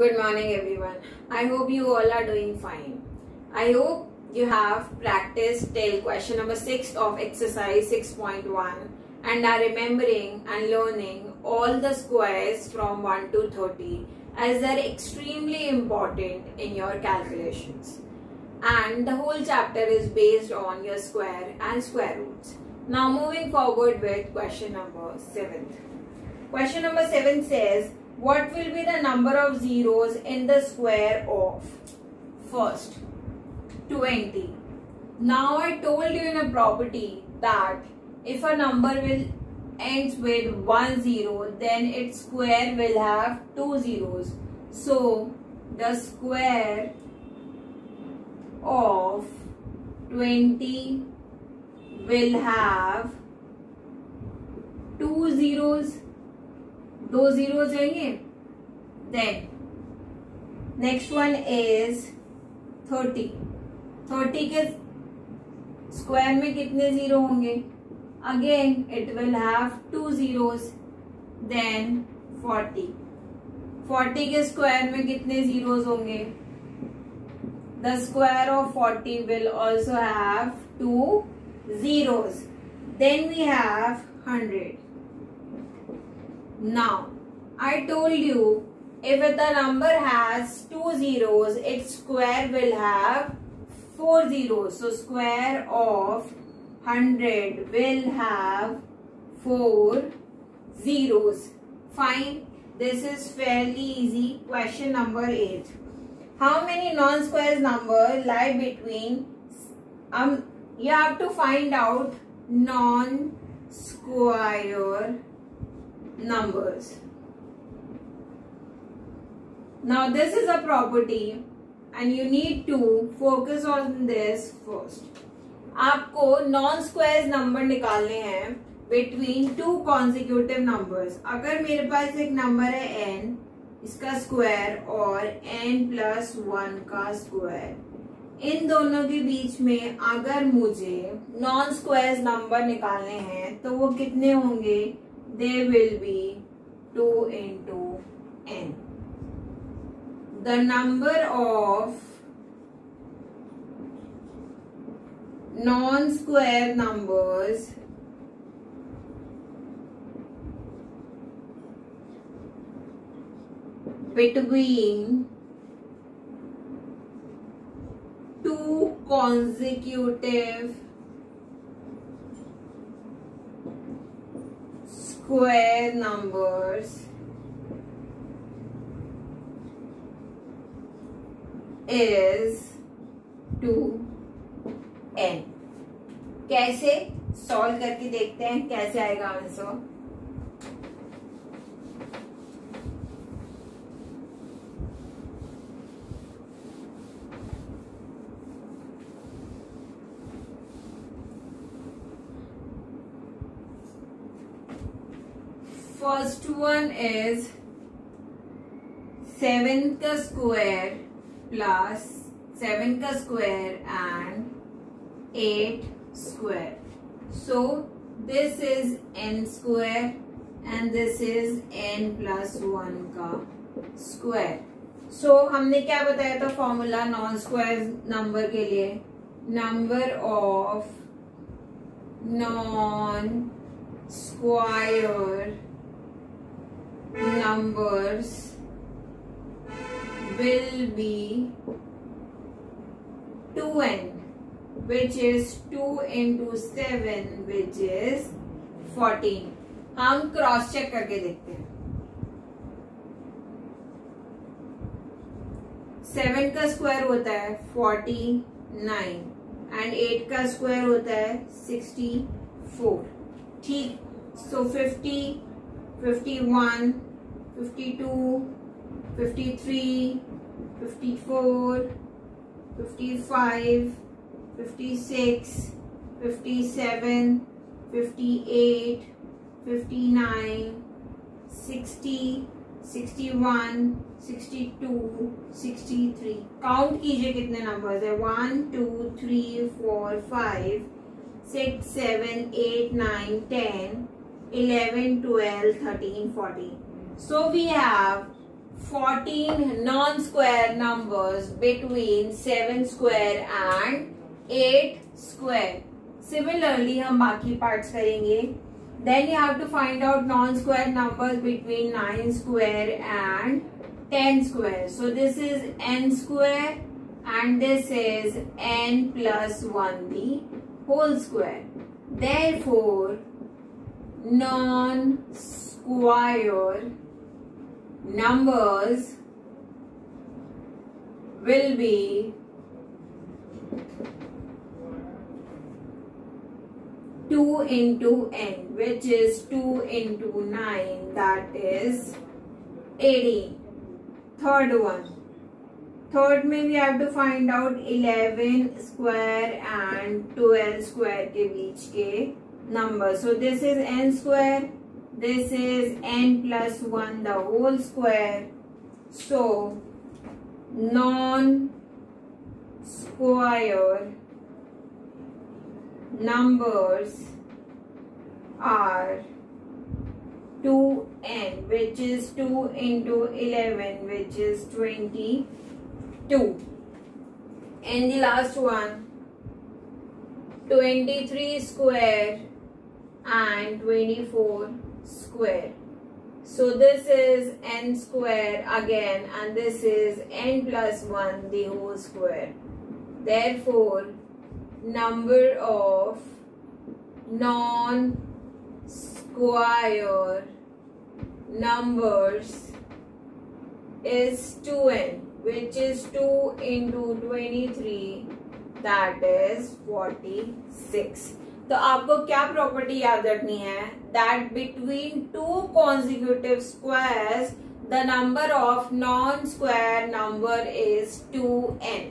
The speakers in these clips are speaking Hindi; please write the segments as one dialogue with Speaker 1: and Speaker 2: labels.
Speaker 1: Good morning, everyone. I hope you all are doing fine. I hope you have practiced till question number 6 of exercise 6.1 and are remembering and learning all the squares from 1 to 30 as they're extremely important in your calculations. And the whole chapter is based on your square and square roots. Now moving forward with question number 7. Question number 7 says, what will be the number of zeros in the square of? First, 20. Now I told you in a property that if a number will ends with one zero then its square will have two zeros. So the square of 20 will have two zeros दो ज़ीरो जाएँगे? Then next one is thirty thirty के स्क्वायर में कितने ज़ीरो होंगे? Again it will have two zeros then forty forty के स्क्वायर में कितने जीरोस होंगे? The square of forty will also have two zeros then we have hundred Now, I told you if the number has two zeros, its square will have four zeros. So, square of 100 will have four zeros. Fine. This is fairly easy. Question number 8. How many non-squares number lie between um you have to find out non-square numbers. Now, this is a property and you need to focus on this first. आपको नॉन स्क्वायर नंबर निकालने हैं बिटवीन टू कॉन्जिक्यूटिव नंबर्स अगर मेरे पास एक नंबर है एन इसका स्क्वायर और एन प्लस वन का स्क्वायर इन दोनों के बीच में अगर मुझे नॉन स्क्वायर नंबर निकालने हैं तो वो कितने होंगे they will be 2 into n. The number of non-square numbers between two consecutive square numbers is two n कैसे? सॉल्व करके देखते हैं कैसे आएगा answer first one is seven का स्क्वायर प्लस सेवन का square and eight square so this is n square and this is n plus one का स्क्वायर सो so, हमने क्या बताया था फॉर्मूला नॉन स्क्वायर नंबर के लिए? Number of non square numbers will be 2n which is 2 into 7 which is 14 हम क्रॉस चेक करके देखते हैं। सेवन का स्क्वायर होता है फोर्टी नाइन एंड एट का स्क्वायर होता है सिक्सटी फोर ठीक? So fifty 51, 52, 53, 54, 55, 56, 57, 58, 59, 60, 61, 62, 63. काउंट कीजिए कितने नंबर्स है one two three four five six seven eight nine ten 11, 12, 13, 14. So we have 14 non-square numbers between 7 square and 8 square. Similarly, हम बाकी parts करेंगे. Then you have to find out non-square numbers between 9 square and 10 square. So this is n square and this is n plus 1 the whole square. Therefore, non-square numbers will be 2 into n which is 2 into 9 that is 18. Third one. Third में we have to find out 11 square and 12 square के बीच के number. So this is n square this is n plus 1 the whole square. So, non-square numbers are 2n which is 2 into 11 which is 22. And the last one 23 square and 24 square. So this is n square again and this is n plus 1 the whole square. Therefore, number of non-square numbers is 2n which is 2 into 23 that is 46. तो आपको क्या प्रॉपर्टी याद रखनी है? That between two consecutive squares the number of non square number is two n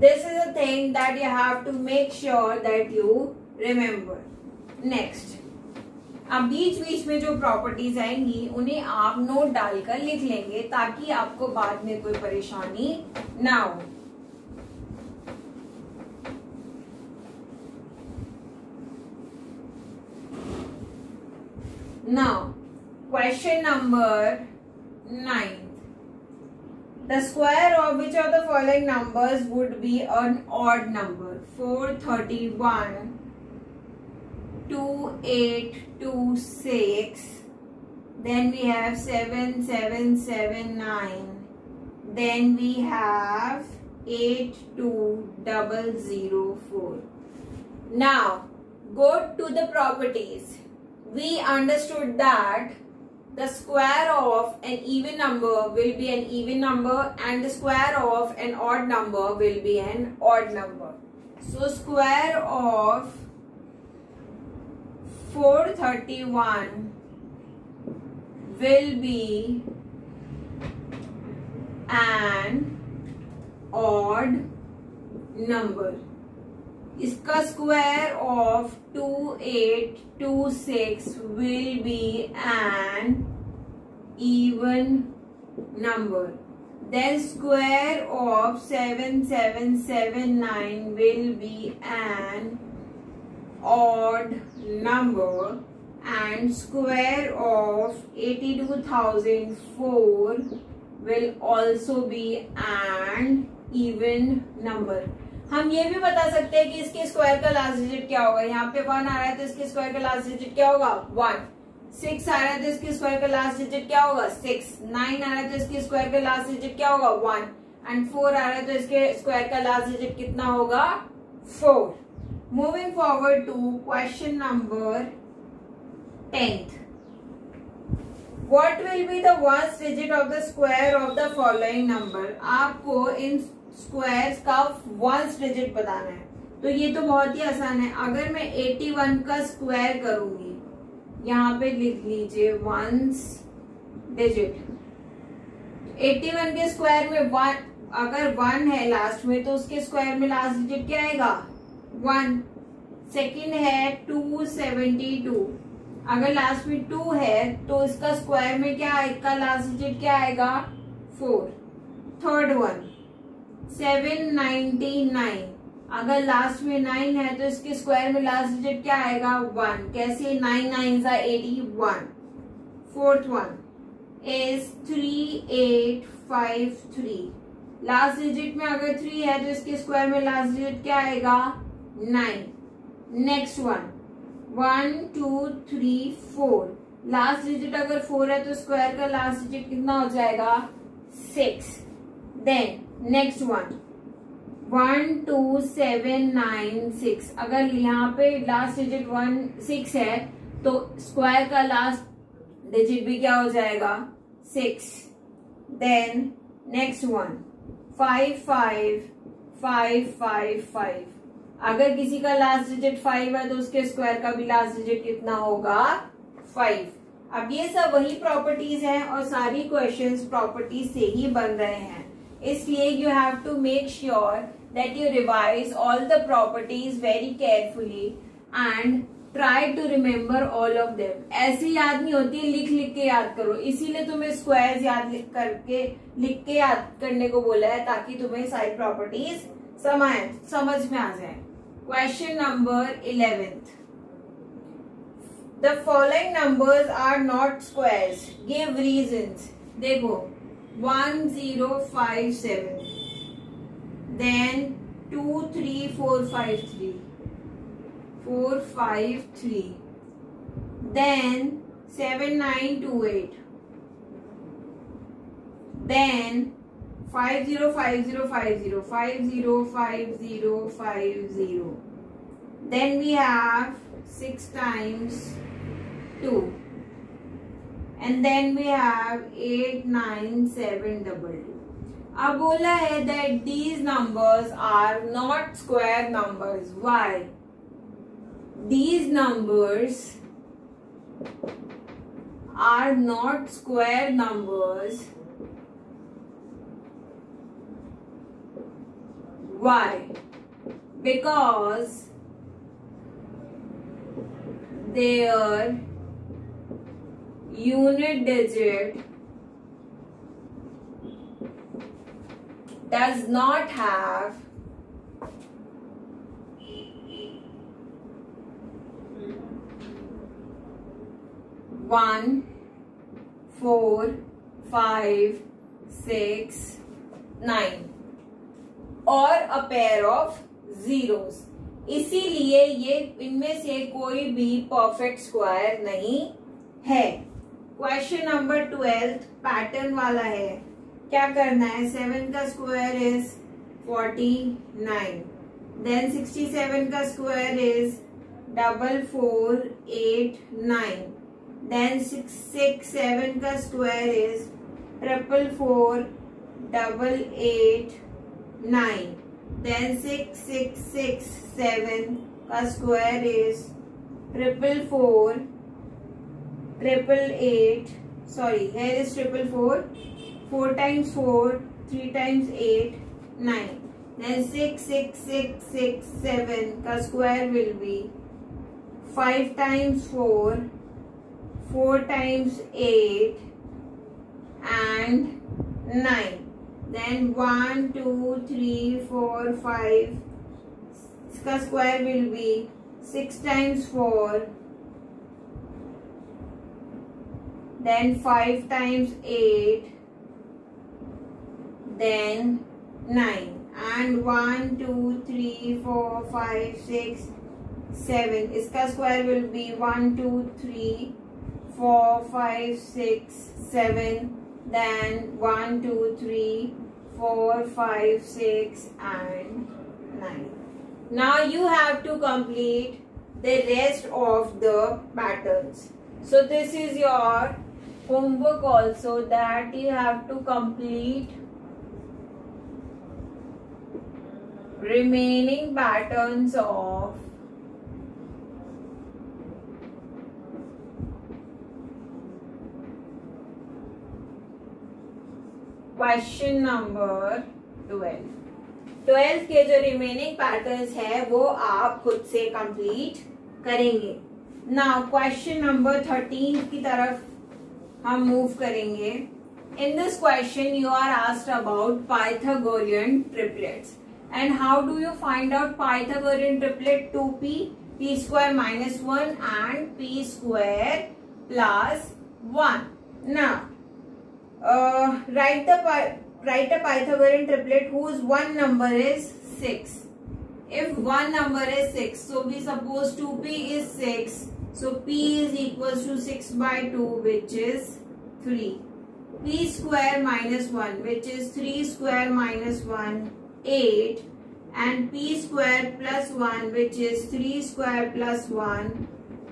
Speaker 1: this is a thing that you have to make sure that you remember next अब बीच बीच में जो प्रॉपर्टीज़ आएँगी, उन्हें आप नोट डालकर लिख लेंगे ताकि आपको बाद में कोई परेशानी ना हो। Now, question number 9. The square of which of the following numbers would be an odd number? 431, 2826, then we have 7779, then we have 82004. Now, go to the properties we understood that the square of an even number will be an even number and the square of an odd number will be an odd number. So square of 431 will be an odd number. इसका square of two eight two six will be an even number then square of 7779 will be an odd number and square of 82004 will also be an even number हम ये भी बता सकते हैं कि इसके स्क्वायर का लास्ट डिजिट क्या होगा? यहाँ पे वन आ रहा है तो इसके स्क्वायर का लास्ट डिजिट क्या होगा? वन सिक्स आ रहा है तो इसके स्क्वायर का लास्ट डिजिट क्या होगा? सिक्स नाइन आ रहा है तो इसके स्क्वायर का लास्ट डिजिट क्या होगा? वन एंड फोर आ रहा है तो इसके स्क्वायर का लास्ट डिजिट कितना होगा? Four moving forward to question number tenth what will be the worst digit of the square of the following number आपको इन स्क्वायर का वंस डिजिट बताना है। तो ये तो बहुत ही आसान है। अगर मैं 81 का स्क्वायर करूँगी, यहाँ पे लिख लीजिए वंस डिजिट 81 के स्क्वायर में वन अगर वन है लास्ट में तो उसके स्क्वायर में लास्ट डिजिट क्या आएगा? वन सेकेंड है टू सेवेंटी टू अगर लास्ट में टू है तो इसका स्क्वायर में क्या आएगा लास्ट डिजिट क्या आएगा? Four third one seven ninety nine. अगर लास्ट में नाइन है तो इसके स्क्वायर में लास्ट डिजिट क्या आएगा? वन कैसे? नाइन नाइन सा eighty one fourth one is three eight five three last digit में अगर थ्री है तो इसके स्क्वायर में लास्ट डिजिट क्या आएगा? Nine next one one two three four last digit अगर फोर है तो स्क्वायर का लास्ट डिजिट कितना हो जाएगा? Six then next one one two seven nine six अगर यहाँ पे लास्ट डिजिट वन सिक्स है तो स्क्वायर का लास्ट डिजिट भी क्या हो जाएगा? Six then next one five five five five five अगर किसी का लास्ट डिजिट फाइव है तो उसके स्क्वायर का भी लास्ट डिजिट कितना होगा? फाइव अब ये सब वही प्रॉपर्टीज़ हैं और सारी क्वेश्चंस प्रॉपर्टीज़ से ही बन रहे हैं। इसलिए you have to make sure that you revise all the properties very carefully and try to remember all of them ऐसी याद नहीं होती लिख लिख के याद करो। इसीलिए तुम्हें स्क्वायर्स याद लिख करके, लिख के याद करने को बोला है ताकि तुम्हें सारी प्रॉपर्टीज़ समाए, समझ में आ जाए। Question number eleventh the following numbers are not squares give reasons देखो 1057 then 2 3 4 5 3 4 5 3 then 7 9 2 8 then 5 0 5 0 5 0 5 0 5 0 5 0 then we have 6 times 2 and then we have 8 9 7 double 2 अब बोला है that these numbers are not square numbers why these numbers are not square numbers why because their Unit digit does not have one, four, five, six, nine और a pair of zeros. इसीलिए ये इनमें से कोई भी परफेक्ट स्क्वायर नहीं है क्वेश्चन नंबर ट्वेल्थ पैटर्न वाला है। क्या करना है? सेवन का square is forty nine then sixty seven का square is double four eight nine then six six seven का square is triple four double eight nine then six six six seven का square is triple four triple eight sorry here is triple four four times four three times eight nine then six six six six seven ka square will be five times four four times eight and nine then one two three four five ka square will be six times four then 5 times 8 then 9 and 1 2 3 4 5 6 7 इसका square will be 1 2 3 4 5 6 7 then 1 2 3 4 5 6 and 9 now you have to complete the rest of the patterns so this is your homework also that you have to complete remaining patterns of question number twelve twelfth के जो रिमेनिंग पैटर्न्स है, वो आप खुद से कंप्लीट करेंगे. नाउ क्वेश्चन नंबर थर्टीन की तरफ़ हम मूव करेंगे in this question you are asked about Pythagorean triplets and how do you find out Pythagorean triplet two p p square minus one and p square plus one ना write the write a Pythagorean triplet whose one number is 6. If one number is 6, so we suppose 2p is 6. So p is equals to 6 by 2 which is 3. p square minus 1 which is 3 square minus 1 8 and p square plus 1 which is 3 square plus 1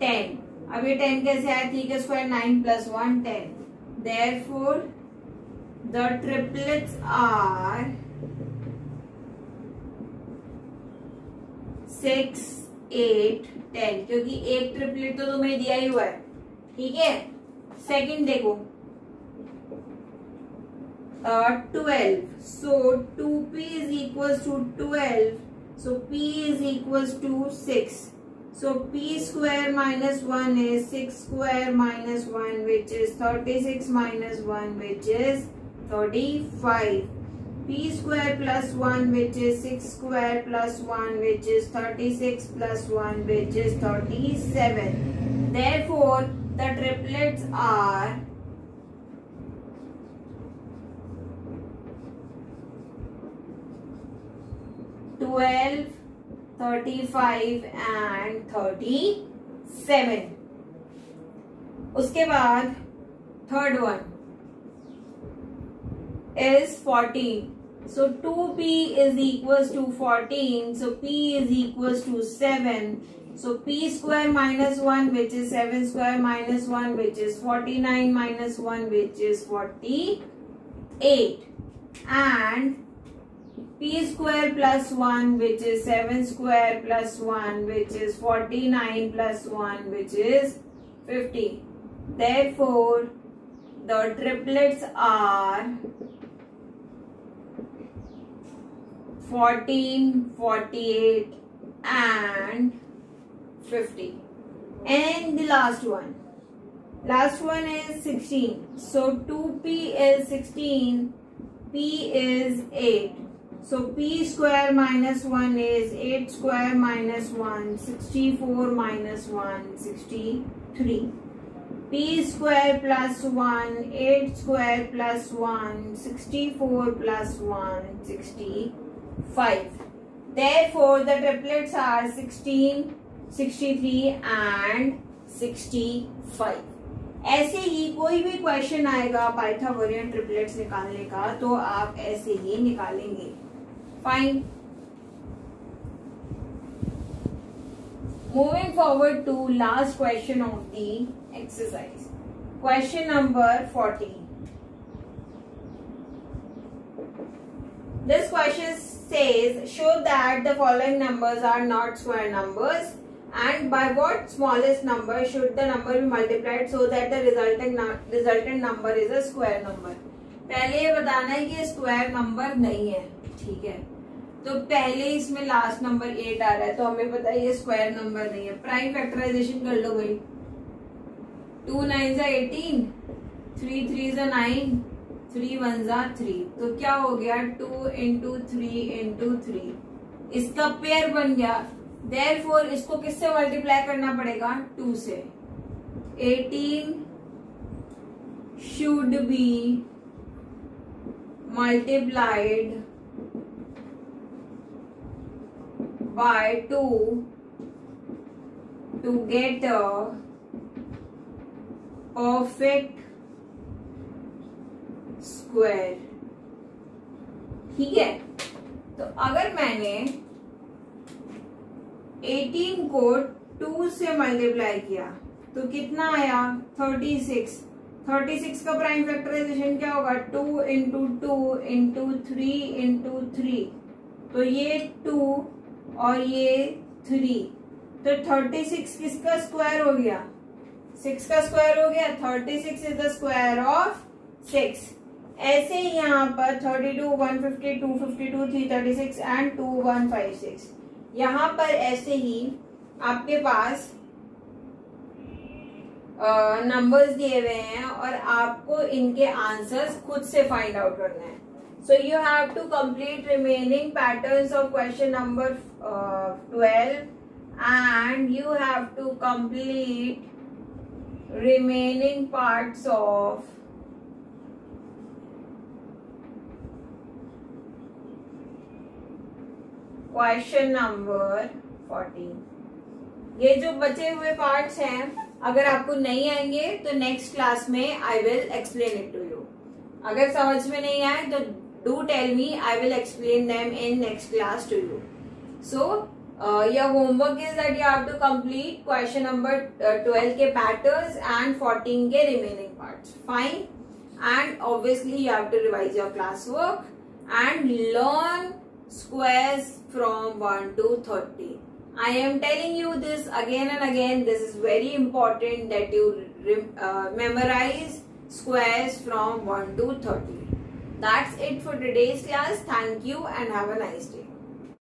Speaker 1: 10. अब ये 10 कैसे आया 3 का square 9 plus 1 10. Therefore the triplets are six eight ten क्योंकि एक ट्रिपलेट तो तुम्हें दिया ही हुआ है। ठीक है? सेकंड देखो। Twelve so two p is equal to twelve so p is equal to six so p square minus one is six square minus one which is thirty six minus one which is 35 p square plus 1 which is 6 square plus 1 which is 36 plus 1 which is 37 therefore the triplets are Twelve, thirty-five, and thirty-seven. उसके बाद third one is 14. So 2p is equals to 14. So p is equals to 7. So p square minus 1 which is 7 square minus 1 which is 49 minus 1 which is 48. And p square plus 1 which is 7 square plus 1 which is 49 plus 1 which is 50. Therefore, the triplets are 14, 48 and 50. And the last one. Last one is 16. So 2p is 16, p is 8. So p square minus 1 is 8 square minus 1, 64 minus 1, 63. p square plus 1, 8 square plus 1, 64 plus 1, 60. 5. Therefore, the triplets are 16, 63 and 65. ऐसे ही कोई भी क्वेश्चन आएगा पाइथागोरियन ट्रिपलेट्स निकालने का तो आप ऐसे ही निकालेंगे fine moving forward to last question of the exercise question number forty This question says, show that the following numbers are not square numbers and by what smallest number should the number be multiplied so that the resulting resultant number is a square number. पहले ये बताना है कि स्क्वायर नंबर नहीं है ठीक है तो पहले इसमें लास्ट नंबर एट आ रहा है तो हमें पता है ये स्क्वायर नंबर नहीं है प्राइम फैक्टराइजेशन कर लो भाई टू नाइन जा एटीन थ्री थ्री जा नाइन थ्री वन जा थ्री तो क्या हो गया? Two into three into three इसका पेयर बन गया। देर फोर इसको किससे मल्टीप्लाई करना पड़ेगा? टू से। Eighteen should be multiplied by two to get a perfect square ठीक है? तो अगर मैंने 18 को 2 से मल्टीप्लाई किया तो कितना आया? 36 36 का प्राइम फैक्टराइजेशन क्या होगा? 2 into two into three into three तो ये 2 और ये 3 तो 36 किसका स्क्वायर हो गया? 6 का स्क्वायर हो गया. 36 इज़ द स्क्वायर ऑफ़ 6 ऐसे ही यहाँ पर 32, 150, 252, 336 एंड 2156 यहाँ पर ऐसे ही आपके पास नंबर्स दिए हुए हैं और आपको इनके आंसर्स खुद से फाइंड आउट करना है। So you have to complete remaining patterns of question number twelve and you have to complete remaining parts of question number fourteen ये जो बचे हुए पार्ट्स हैं, अगर आपको नहीं आएँगे तो नेक्स्ट क्लास में I will explain it to you अगर समझ में नहीं आए तो do tell me I will explain them in next class to you so your homework is that you have to complete question number twelve के पैटर्स एंड फोर्टीन के remaining part fine and obviously you have to revise your class work and learn squares from 1 to 30 I am telling you this again and again. This is very important that you uh, memorize squares from 1 to 30. That's it for today's class. Thank you and have a nice day.